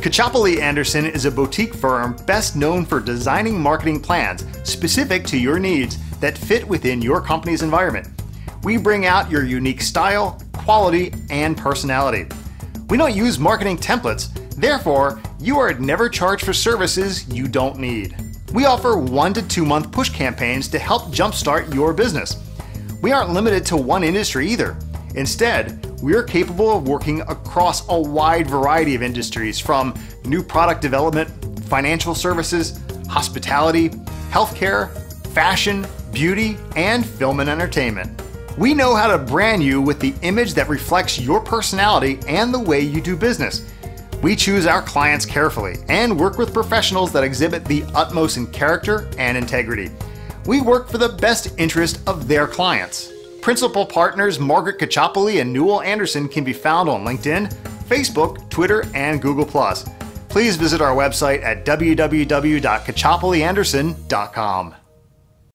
Caccioppoli Anderson is a boutique firm best known for designing marketing plans specific to your needs that fit within your company's environment. We bring out your unique style, quality, and personality. We don't use marketing templates, therefore, you are never charged for services you don't need. We offer one to two month push campaigns to help jumpstart your business. We aren't limited to one industry either. Instead, we are capable of working across a wide variety of industries from new product development, financial services, hospitality, healthcare, fashion, beauty, and film and entertainment. We know how to brand you with the image that reflects your personality and the way you do business. We choose our clients carefully and work with professionals that exhibit the utmost in character and integrity. We work for the best interest of their clients. Principal partners Margaret Caccioppoli and Newell Anderson can be found on LinkedIn, Facebook, Twitter, and Google. Please visit our website at www.caccioppolianderson.com.